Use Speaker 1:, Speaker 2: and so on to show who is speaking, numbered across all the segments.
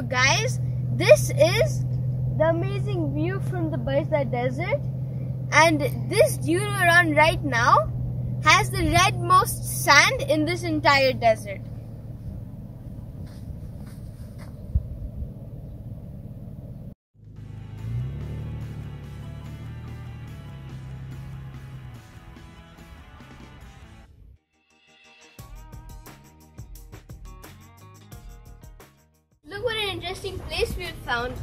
Speaker 1: So guys, this is the amazing view from the Bajda Desert. And this dune on right now has the redmost sand in this entire desert. Found.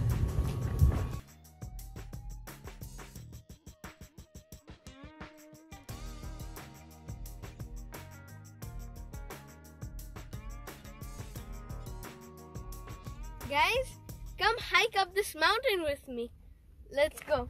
Speaker 1: Guys, come hike up this mountain with me. Let's go.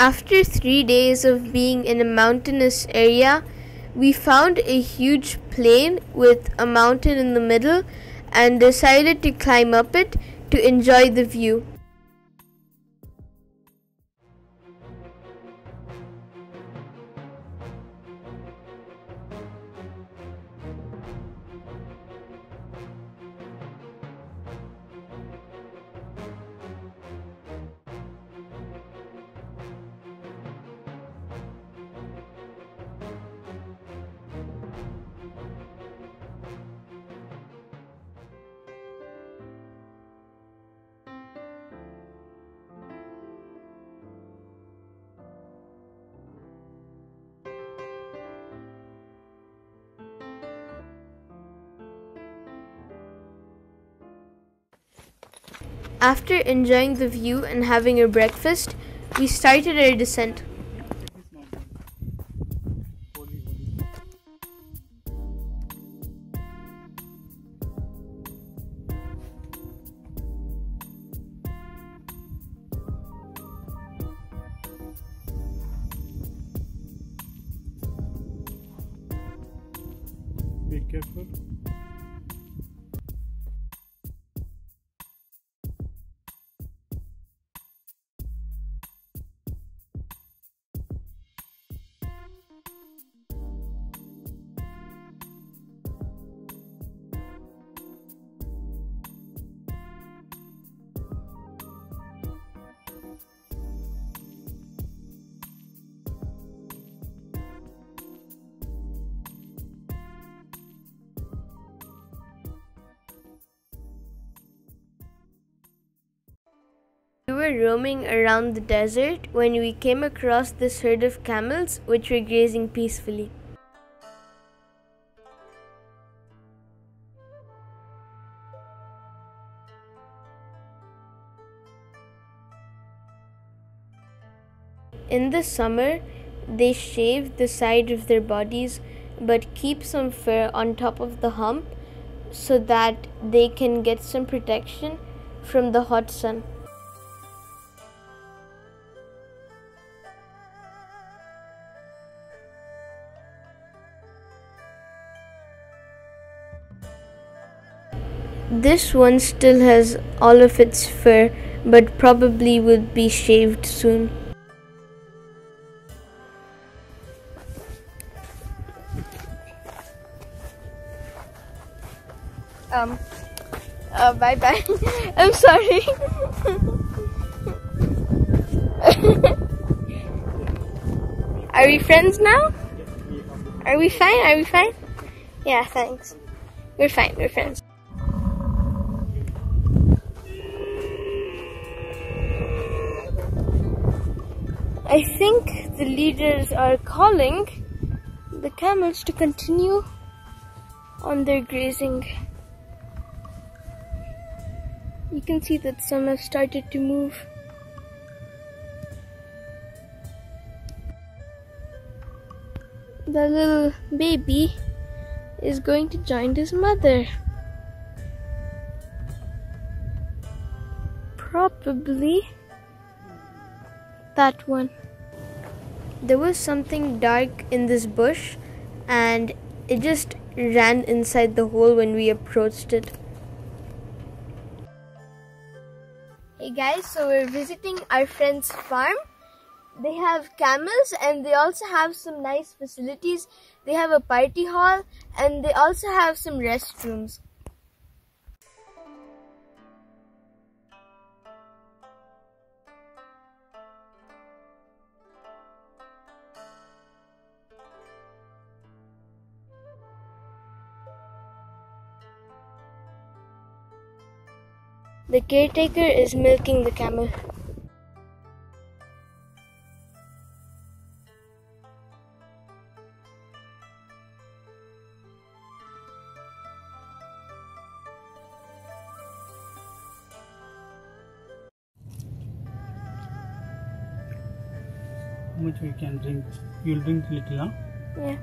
Speaker 1: After three days of being in a mountainous area, we found a huge plain with a mountain in the middle and decided to climb up it to enjoy the view. After enjoying the view and having a breakfast, we started our descent.
Speaker 2: Be careful.
Speaker 1: Were roaming around the desert when we came across this herd of camels which were grazing peacefully. In the summer, they shave the side of their bodies but keep some fur on top of the hump so that they can get some protection from the hot sun. This one still has all of its fur, but probably will be shaved soon. Um, uh, bye bye. I'm sorry. Are we friends now? Are we fine? Are we fine? Yeah, thanks. We're fine. We're friends. I think the leaders are calling the camels to continue on their grazing. You can see that some have started to move. The little baby is going to join his mother. Probably That one. There was something dark in this bush, and it just ran inside the hole when we approached it. Hey guys, so we're visiting our friend's farm. They have camels and they also have some nice facilities. They have a party hall and they also have some restrooms. The caretaker is milking the camel.
Speaker 2: How much we can drink? You'll drink little, huh?
Speaker 1: Yeah.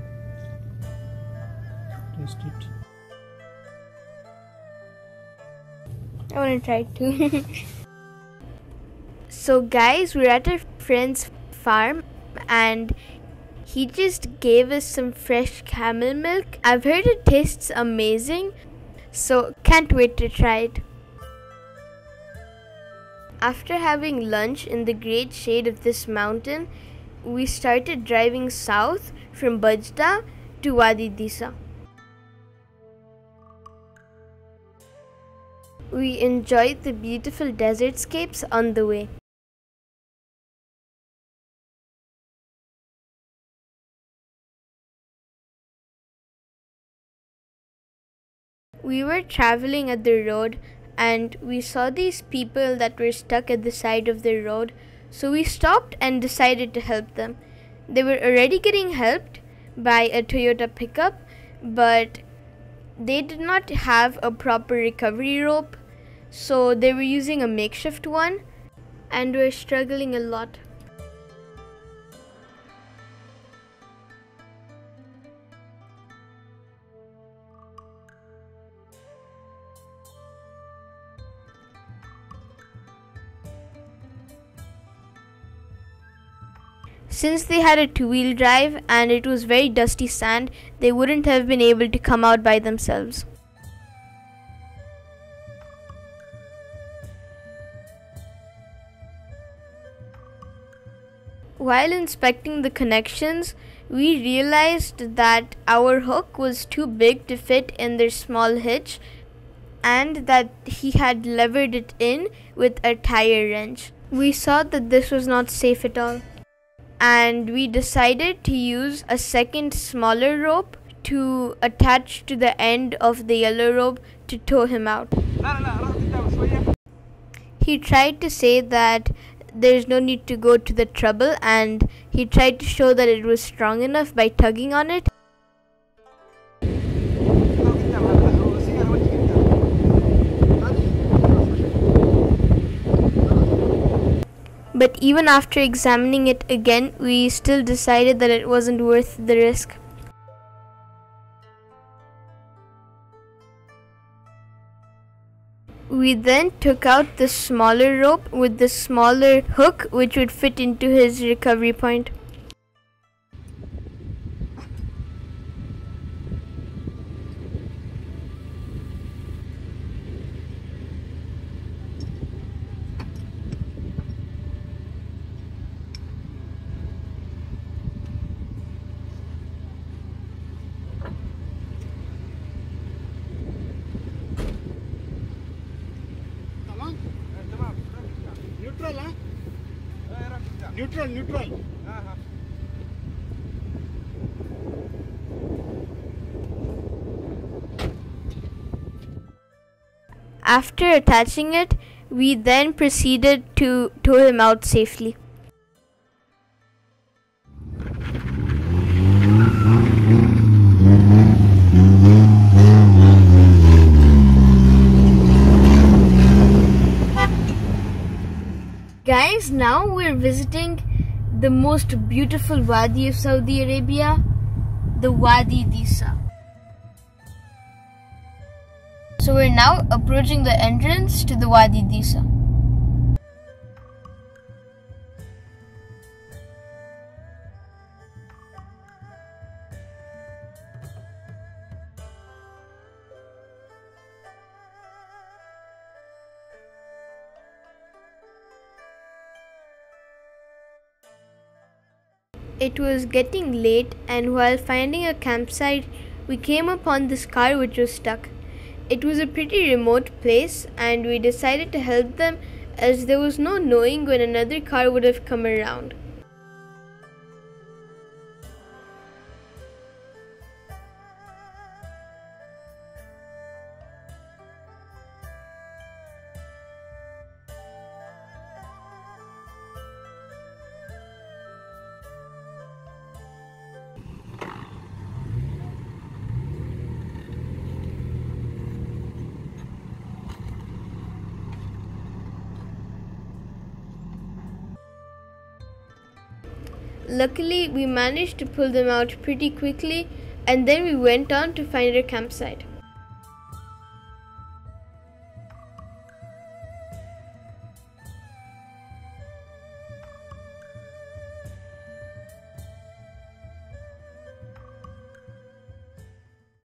Speaker 2: Taste it.
Speaker 1: I want to try too. so, guys, we're at a friend's farm and he just gave us some fresh camel milk. I've heard it tastes amazing, so can't wait to try it. After having lunch in the great shade of this mountain, we started driving south from Bajda to Wadi Disa. We enjoyed the beautiful desertscapes on the way. We were traveling at the road and we saw these people that were stuck at the side of the road, so we stopped and decided to help them. They were already getting helped by a Toyota pickup, but they did not have a proper recovery rope, so they were using a makeshift one and were struggling a lot. Since they had a two wheel drive and it was very dusty sand, they wouldn't have been able to come out by themselves. While inspecting the connections, we realized that our hook was too big to fit in their small hitch and that he had levered it in with a tire wrench. We saw that this was not safe at all and we decided to use a second smaller rope to attach to the end of the yellow rope to tow him out. He tried to say that there's no need to go to the trouble and he tried to show that it was strong enough by tugging on it. But even after examining it again, we still decided that it wasn't worth the risk. We then took out the smaller rope with the smaller hook which would fit into his recovery point.
Speaker 2: Neutral, huh? Neutral, neutral.
Speaker 1: After attaching it, we then proceeded to tow him out safely. Now we're visiting the most beautiful wadi of Saudi Arabia, the Wadi Disa. So we're now approaching the entrance to the Wadi Disa. It was getting late, and while finding a campsite, we came upon this car which was stuck. It was a pretty remote place, and we decided to help them as there was no knowing when another car would have come around. Luckily, we managed to pull them out pretty quickly, and then we went on to find our campsite.